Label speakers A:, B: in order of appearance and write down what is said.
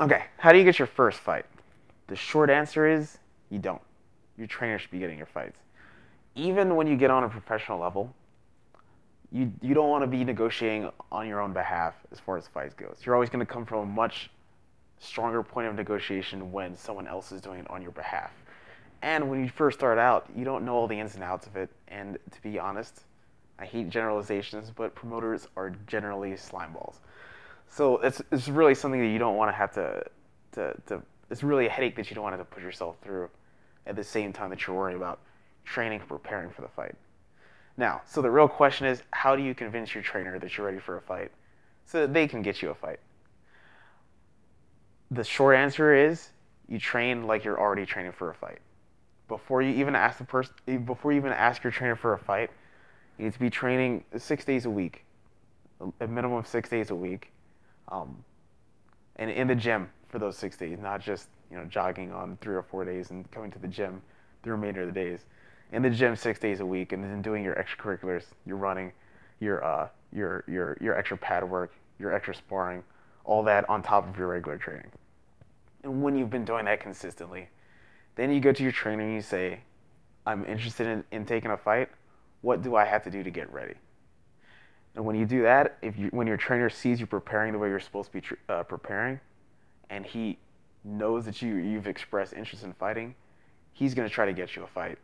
A: Okay, how do you get your first fight? The short answer is you don't. Your trainer should be getting your fights. Even when you get on a professional level, you you don't want to be negotiating on your own behalf as far as fights goes. You're always going to come from a much stronger point of negotiation when someone else is doing it on your behalf. And when you first start out, you don't know all the ins and outs of it. And to be honest, I hate generalizations, but promoters are generally slime balls. So it's, it's really something that you don't want to have to, to, to, it's really a headache that you don't want to, put yourself through at the same time that you're worrying about training and preparing for the fight. Now, so the real question is how do you convince your trainer that you're ready for a fight so that they can get you a fight? The short answer is you train like you're already training for a fight. Before you even ask the person, before you even ask your trainer for a fight, you need to be training six days a week, a minimum of six days a week, um, and in the gym for those six days, not just you know jogging on three or four days and coming to the gym the remainder of the days. In the gym six days a week, and then doing your extracurriculars, your running, your uh, your your your extra pad work, your extra sparring, all that on top of your regular training. And when you've been doing that consistently, then you go to your trainer and you say, I'm interested in, in taking a fight. What do I have to do to get ready? And when you do that, if you, when your trainer sees you preparing the way you're supposed to be uh, preparing, and he knows that you, you've expressed interest in fighting, he's going to try to get you a fight.